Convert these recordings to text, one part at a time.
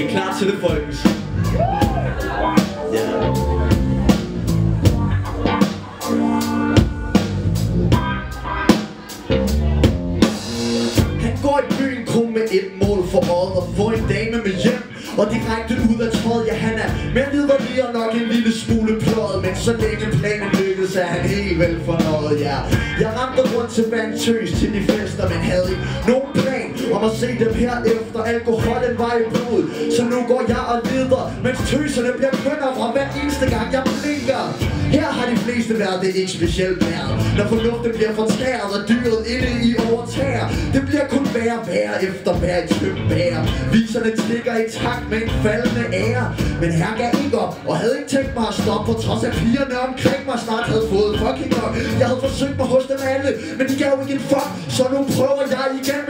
I klar til det, folkens? Ja. Han går i byen kun med et mål for øjet Og få en dame med hjem og direkte ud af tråd, ja han er Men lige og nok en lille smule pløjet Men så længe planen lykkedes, er han helt vel fornøjet, ja Jeg ramte rundt til vandtøs til de fester Men havde ikke nogen plan om at se dem her efter Alkoholen var i blod Så nu går jeg og lider Mens tøserne bliver kønner fra hver eneste gang jeg blinker. Her har de fleste været det ikke specielt værd. Når fornuften bliver fortæret og dyret inde i overtager Det bliver kun værre værre efter hver et stykke bær. Viserne stikker i takt med en faldende ære. Men her gav ikke op og havde ikke tænkt mig at stoppe På trods af pigerne omkring mig snart havde fået fucking nok Jeg havde forsøgt mig hos dem alle, men de gav ikke en fuck Så nu prøver jeg igen,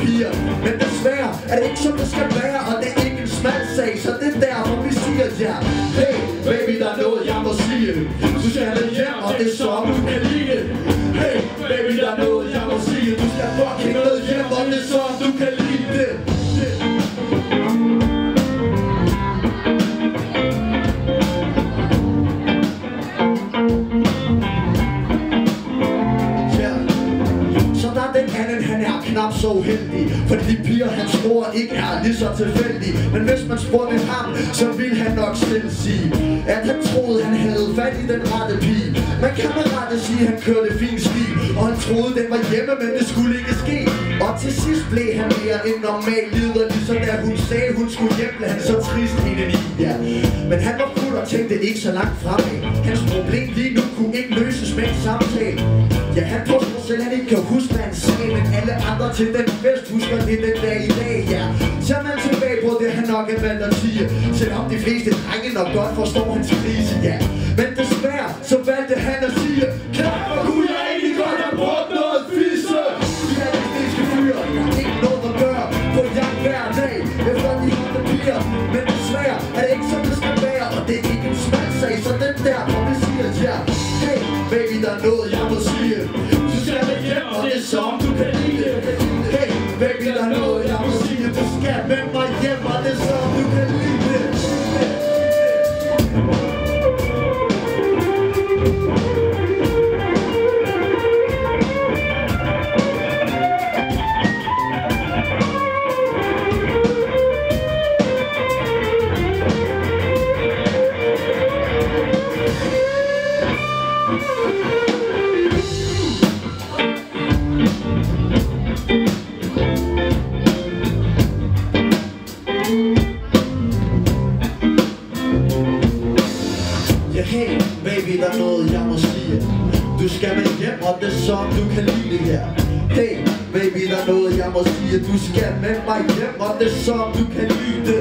piger. Men desværre er det ikke som det skal være Og det er ikke en smal sag, så det er derfor vi siger ja. Hey, baby, der er noget jeg må sige. Du skal have det hjem, og det er så du kan lide. Hey, baby, der er noget jeg må sige. Du skal fucking med hjem, og det er så du kan lide er knap så uheldig For de piger, han tror ikke er lige så tilfældig. Men hvis man spurgte ham, så ville han nok selv sige At han troede, han havde fat i den rette pige. Man kan med rette sige, han kørte fin ski Og han troede, den var hjemme, men det skulle ikke ske. Og til sidst blev han mere end normal liderlig ligesom Så da hun sagde, hun skulle hjem, blev han så trist indeni ja. Men han var fuld og tænkte ikke så langt fremad. Hans problem lige nu kunne ikke løses med en samtale. Ja, han påstår selv, han ikke kan huske, hvad han sagde Men alle andre til den fest husker det den dag i dag, ja. Ser man tilbage på det, han nok er valgt at sige. Selvom de fleste drenge nok godt forstår hans krise, ja. Men desværre, så valgte han at sige Klart, for Gud, jeg egentlig godt have brugt noget fisse. Vi er de fleste fyre, der er ikke noget at gøre På jagt hver dag, efter de har piger. Men desværre er det ikke sådan, det skal være Og det er ikke en smal sag, så den der, baby, der er noget, jeg må sige Du skal med hjem, og det er som du kan lide det her. Hey, baby, der er noget, jeg må sige Du skal med mig hjem, og det er som du kan lide det.